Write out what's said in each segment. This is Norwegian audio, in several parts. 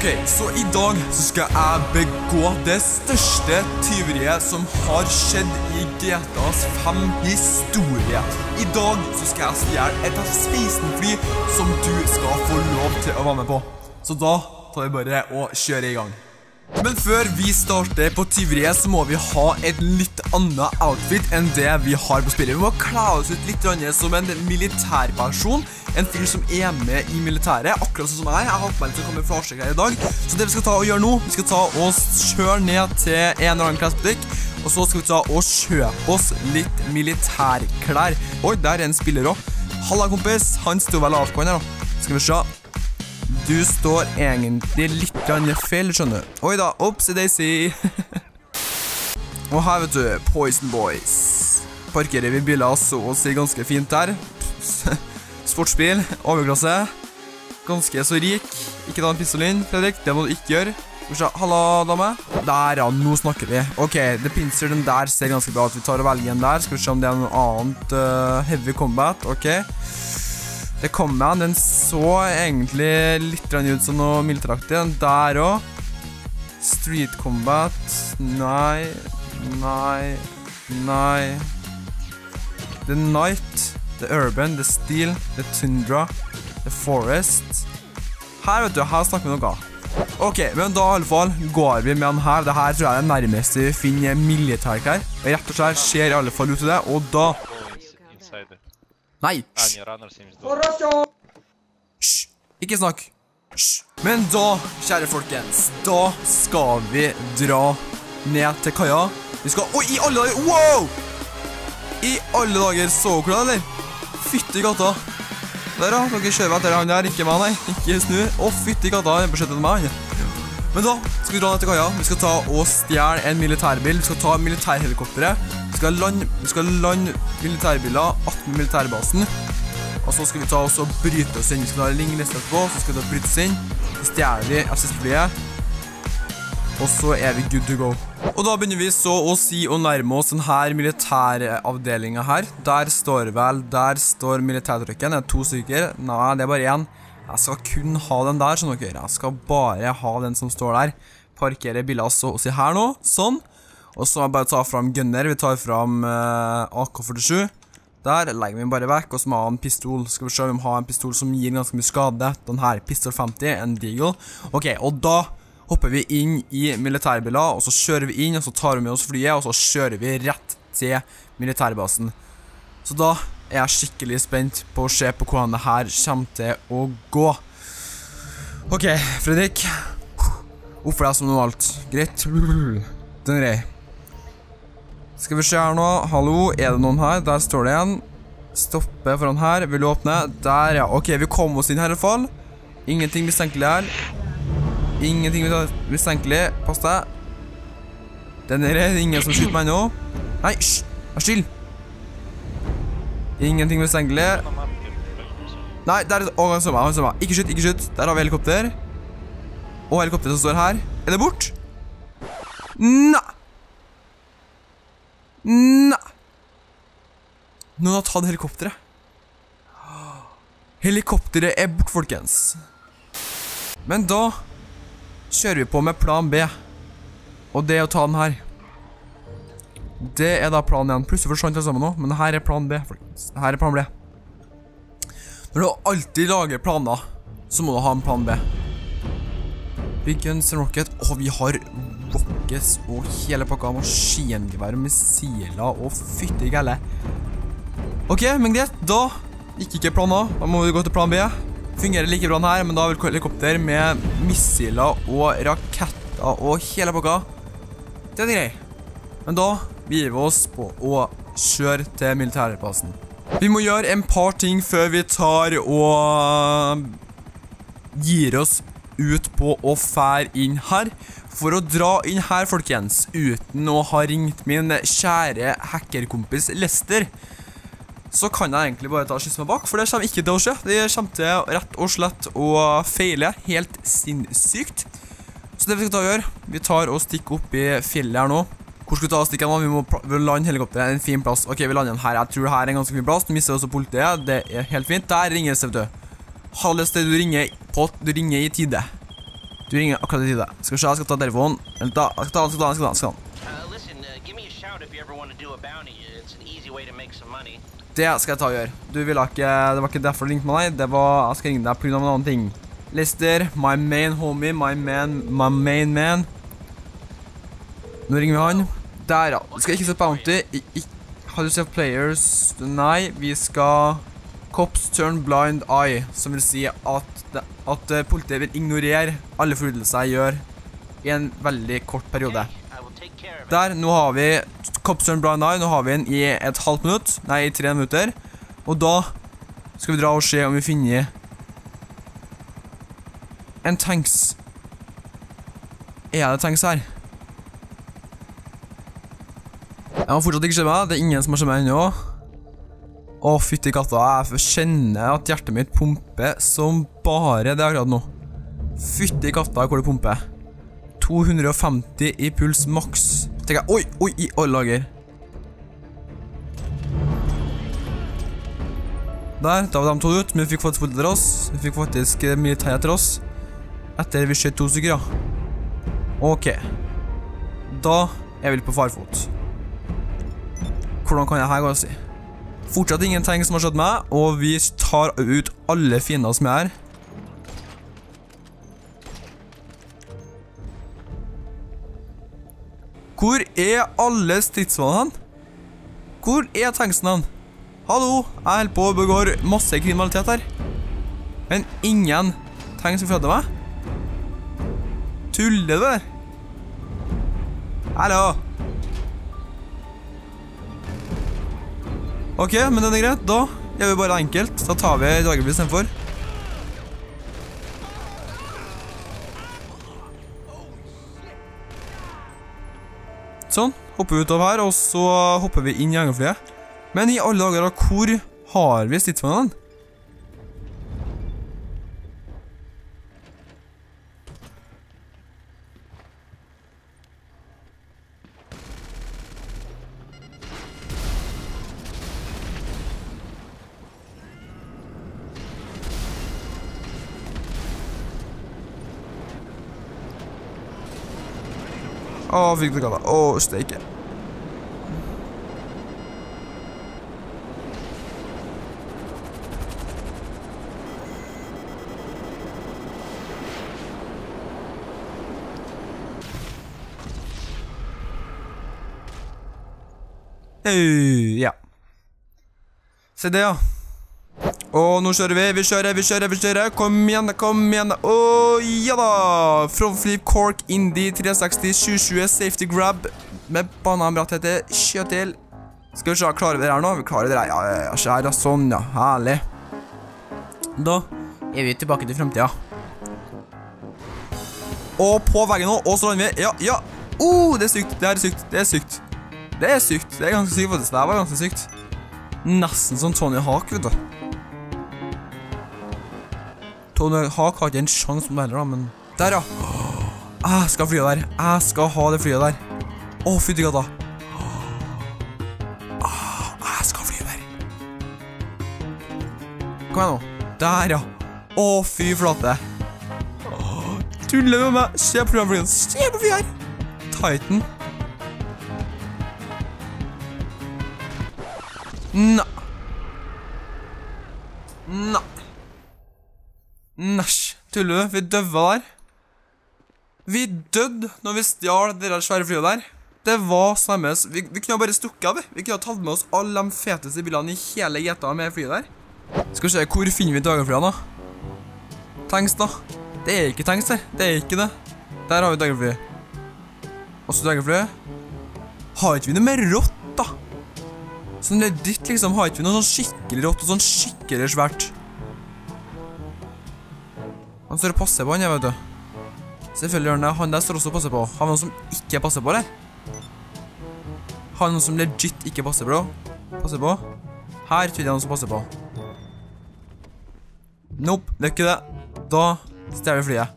Ok, så i dag så skal jeg begå det største tyveriet som har skjedd i GTAs 5 historie. I dag så skal jeg stjele et F-16-fly som du skal få lov til å være med på. Så da tar vi bare og kjører i gang. Men før vi starter på tyveriet, så må vi ha et litt annet outfit enn det vi har på spillet. Vi må kle oss ut litt som en militærperson. En fyr som er med i militæret, akkurat sånn som jeg. Jeg har hatt meg litt kamuflasjegreier i dag. Så det vi skal ta og gjøre nå, vi skal ta og kjøre ned til en eller annen klesbutikk. Og så skal vi ta og kjøpe oss litt militærklær. Oi, der er en spiller også. Halla, kompis. Han står vel av her, da. Skal vi se. Du står egentlig litt feil, skjønner du. Oi da, opsi daisy. og her, vet du, Poison Boys. Parkerer vi biler så å si ganske fint der. Sportsbil, overklasse. Ganske så rik. Ikke ta en pistol inn, Fredrik. Det må du ikke gjøre. Halla, dame. Der, ja. Nå snakker vi. Ok, The Pincer, den der ser ganske bra ut. Vi tar og velger en der. Skal vi se om det er noe annet uh, heavy combat. Ok. Det kom med, den så egentlig litt ut som noe militæraktig. Den der også. Street combat. Nei, nei, nei. The Night, The Urban, The Steel, The Tundra, The Forest. Her, vet du, her snakker vi noe. Ok, men da i alle fall går vi med den her. Det her tror jeg er det nærmeste vi finner militærklær. Rett og slett ser i alle fall ut til det, og da... Nei. Hysj. Ikke snakk. Hysj. Men da, kjære folkens, da skal vi dra ned til kaia. Vi skal Oi, i alle dager! Wow! I alle dager, så du eller? Fytti gata. Der, ja. Dere kjører etter han der. Ikke meg, nei. Ikke snu. Å, oh, fytti gata. Han beskyttet meg, han. Men da skal vi dra ned til kaia. Vi skal ta og stjele en militærbil. Vi skal ta militærhelikopteret. Vi skal lande, lande militærbiler 18 militærbasen. Og så skal vi ta oss og bryte oss inn. Vi skal ta ringliste etterpå, så skal vi bryte oss inn. Så stjeler vi FCS-flyet. Og så er vi good to go. Og da begynner vi så å si å nærme oss denne militæravdelinga her. Der står vel Der står militærtrucken. Det er to stykker. Nei, det er bare én. Jeg skal kun ha den der, skjønner dere. Jeg skal bare ha den som står der. Parkere biler så å si her nå. Sånn. Og så må jeg bare ta fram gunner. Vi tar fram eh, AK-47. Der legger vi den bare vekk, og så må jeg ha en pistol. Skal vi se om vi har en pistol som gir ganske mye skade. Den her, pistol 50, en deagle. Ok, og da hopper vi inn i militærbiler, og så kjører vi inn, og så tar vi med oss flyet, og så kjører vi rett til militærbasen. Så da er jeg skikkelig spent på å se på hvordan det her kommer til å gå. Ok, Fredrik. Hvorfor deg som normalt? Greit. Den er grei. Skal vi se her nå. Hallo, er det noen her? Der står det en. Stoppe foran her. Vil du åpne? Der, ja. Ok, vi kom oss inn her i hvert fall. Ingenting mistenkelig her. Ingenting mistenkelig. Pass deg. Den er ingen som skyter meg nå. Nei, hysj! Vær still. Ingenting mistenkelig. Nei, der er... Å, han zoomer, han zoomer. Ikke skytt, ikke skytt. Der har vi helikopter. Og helikopteret som står her. Er det bort? Nei! Nei! Noen har tatt helikopteret. Helikopteret er bort, folkens. Men da kjører vi på med plan B. Og det er å ta den her. Det er da plan 1. Plutselig forsvant det sammen nå, men her er plan B. Her er plan B. Når du alltid lager planer, så må du ha en plan B. Big Guns and Rocket. Og vi har rockets og hele pakka. Maskingevær, missiler og fytti gælle. Ok, men greit. Da gikk ikke planen. Da må vi gå til plan B. Fungerer like bra den her, men da har vi helikopter med missiler og raketter og hele pakka. Den er grei. Men da gir oss på å kjøre til militærbasen. Vi må gjøre en par ting før vi tar og gir oss ut på å fære inn her. For å dra inn her, folkens, uten å ha ringt min kjære hackerkompis Lester, så kan jeg egentlig bare ta skysse meg bak, for det kommer ikke til å skje. Det kommer til rett og slett å feile helt sinnssykt. Så det vi skal ta og gjøre, vi tar og stikker opp i fjellet her nå. Hvor skal vi ta oss stikke? Vi må lande helikopteret en fin plass. Ok, vi lander den her. Jeg tror her er en ganske fin plass. Du mister også politiet. Det er helt fint. Der ringer det, vet du. Halles, det du ringer på, du ringer i tide. Du ringer akkurat i tide. Skal vi se, jeg skal ta telefonen. Vent da, jeg skal ta den, skal ta den, skal ta den. Skal ta den. Uh, listen, uh, give me a shout if you ever want to do a bounty. It's an easy way to make some money. Det skal jeg ta og gjøre. Du ville ikke, det var ikke derfor du ringte meg, nei. Det var, jeg skal ringe deg på grunn av en annen ting. Lester, my main homie, my man, my main man. Nå ringer vi han. Der, ja. Du skal ikke se bounty. I, i, har du sett players? Nei, vi skal... Cops turn blind eye, som vil si at, eh, politiet vil ignorere alle forbrytelser jeg gjør i en veldig kort periode. Der, nå har vi Cops turn blind eye, nå har vi den i et halvt minutt, nei, i tre minutter. Og da skal vi dra og se om vi finner en tanks. Er det tanks her? Jeg har fortsatt ikke sett meg, det er ingen som har sett meg ennå. Å, fytti katta, jeg kjenner at hjertet mitt pumper som bare det akkurat nå. Fytti katta hvor det pumper. 250 i puls maks. Tenker jeg, oi, oi, i alle lager. Der, da var de to ut, men vi fikk faktisk fot etter oss. Vi fikk faktisk eh, militær etter oss. Etter vi skjøt to stykker, ja. Ok. Da er vi litt på farfot. Hvordan kan jeg her gå og si? Fortsatt ingen ting som har skjedd meg, og vi tar ut alle fiender som er her. Hvor er alle stridsvannene? Hvor er tanksene? Hallo, jeg holder på å begår masse kriminalitet her. Men ingen tanks som føder meg? Tuller du der? Hallo? Ok, men den er greit. Da gjør vi bare enkelt. Da tar vi dagerbil istedenfor. Sånn. Hopper vi ut av her, og så hopper vi inn i jagerflyet. Men i alle dager, hvor har vi stridsvognen? Å, fikk du kalla. Å, steike. Uh, ja. Se det, ja. Og nå kjører vi, vi kjører, vi kjører, vi kjører. Kom igjen, kom igjen. Å, ja da! Frontflip Cork Indy 360 2020 Safety Grab med bananbrattheter. Kjør til. Skal vi se, klarer vi det her nå? Vi klarer det her, ja, ja, ja, ja, sånn, ja, herlig. Da er vi tilbake til fremtida. Og på veggen nå, og så lander vi, ja, ja. Oh, det er sykt, det er sykt, det er sykt. Det er sykt, det er ganske sykt faktisk, det var ganske sykt. Nesten som Tony Hawk, vet du. Tony Hawk har ikke en sjanse mot det heller, men Der, ja. Jeg skal fly der. Jeg skal ha det flyet der. Å, fytti gata. Ah, Jeg skal fly der. Kom igjen nå. Der, ja. Å, fy flate. Åh, Tuller med meg? Se på flyet. Se på flyet her. Titan. Nei. Næsj. Tuller du? Vi døva der. Vi døde når vi stjal det der svære flyet der. Det var samme Vi, vi kunne bare stukket av. vi. Vi kunne tatt med oss alle de feteste bilene i hele GTA med flyet der. Skal vi se, hvor finner vi dagerflyene da? Tanks da. Det er ikke tanks der. Det er ikke det. Der har vi dagerflyet. Også dagerflyet. Har ikke vi noe mer rått da? Sånn legit liksom, har ikke vi noe sånn skikkelig rått og sånn skikkelig svært? Han står og passer på han, vet du. Selvfølgelig gjør han det. Han der står også og passer på. Har vi noen som ikke passer på, eller? Har vi noen som legit ikke passer på? Passer på? Her tror jeg noen som passer på. Nope, det er ikke det. Da stjeler vi flyet.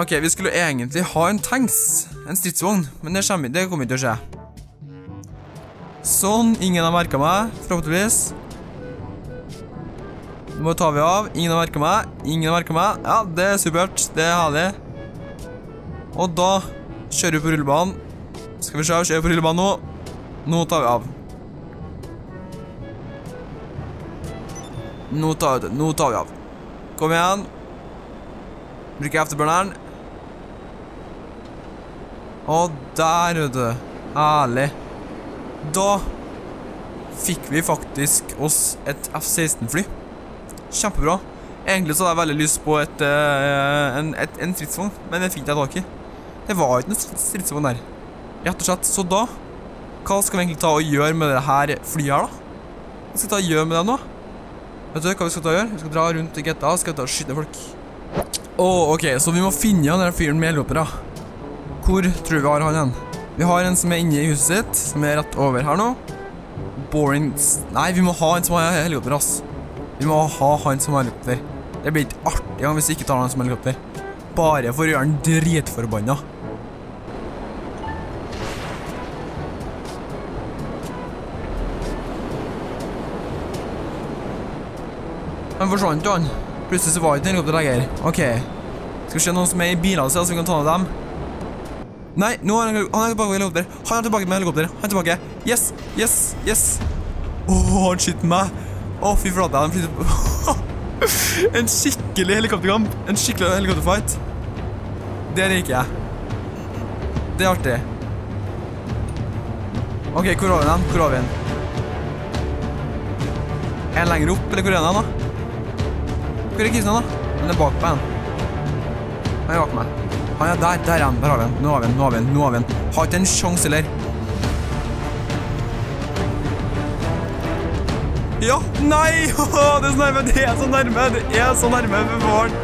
Ok, vi skulle egentlig ha en tanks. En stridsvogn. Men det, det kommer ikke til å skje. Sånn, ingen har merket meg, forhåpentligvis. Nå tar vi av. Ingen har merket meg. Ingen har merket meg. Ja, det er supert. Det er herlig. Og da kjører vi på rullebanen. Skal vi se, kjører på rullebanen nå. Nå tar vi av. Nå tar vi, nå tar vi av. Kom igjen. Bruker efterburneren. Og der, vet du. Herlig. Da fikk vi faktisk oss et F-16-fly. Kjempebra. Egentlig så hadde jeg veldig lyst på et, uh, en, et, en stridsvogn, men den fikk jeg tak i. Det var ikke noen strids- stridsvogn der. Rett og slett. Så da Hva skal vi egentlig ta og gjøre med det her flyet her, da? Hva skal vi ta og gjøre med det nå? Vet du hva vi skal ta og gjøre? Vi skal dra rundt i getta og skal ta og skyte folk. Åh, ok, så vi må finne han der fyren med helikopter, da. Hvor tror vi har han hen? Vi har en som er inne i huset sitt, som er rett over her nå. Boring Nei, vi må ha en som har helikopter, ass. Vi må ha han som helikopter. Det blir ikke artig ja, hvis vi ikke tar han som helikopter. Bare for å gjøre han dritforbanna. Han forsvant jo, han. Plutselig så var det ikke helikopter lenger. Ok. Skal vi se noen som er i bilene sine, så vi kan ta ned dem. Nei, nå er han, han er tilbake med helikopter. Han er tilbake med helikopter. Han er tilbake. Yes, yes, yes. Åh, han skyter meg. Åh, fy flate, han flytter En skikkelig helikopterkamp. En skikkelig helikopterfight. Det liker jeg. Det er artig. Ok, hvor har vi den? Hvor har vi den? Er den lenger opp, eller hvor er den da? Hvor er kisen da? Den er bak meg. Han er bak meg. Han er der, der er han. Der har vi den. Nå har vi den, nå har vi den, har ikke en sjanse heller. Ja, nei! Det er så nærme, det er så nærme, det er så nærme for våren.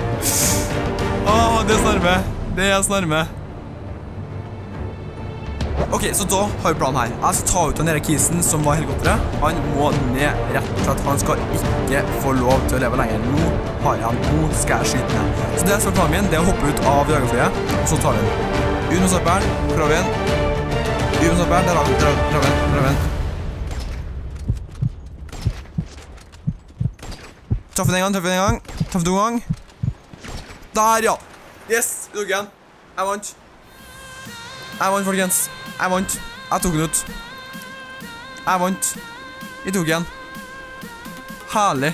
Åh, det er så nærme, det er så nærme. Ok, så da har vi planen her. Jeg skal ta ut den der kisen som var helikopteret. Han må ned rett og slett. Han skal ikke få lov til å leve lenger. Nå har han. Nå skal jeg skyte ned. Så det som er planen min, det er å hoppe ut av jagerflyet, og så tar vi den. Med hvor har vi den? Med snapperen, der har vi den, vi den, der den. Traff den en gang, traff den en gang. Traff den to gang. Der, ja. Yes, vi tok den. Jeg vant. Jeg vant, folkens. Jeg vant. Jeg tok den ut. Jeg vant. Vi tok den. Herlig.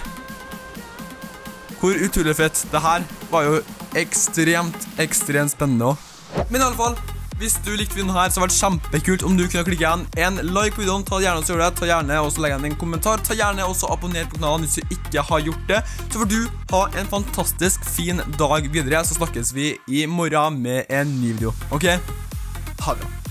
Hvor utrolig fett. Det her var jo ekstremt, ekstremt spennende også. Men i alle fall, hvis du likte videoen her, så var det kjempekult om du kunne klikke igjen en like på videoen. Ta gjerne og gjør det. Ta gjerne også legge igjen en kommentar. Ta gjerne også abonner på kanalen hvis du ikke har gjort det. Så får du ha en fantastisk fin dag videre. Så snakkes vi i morgen med en ny video. Ok? Ha det bra.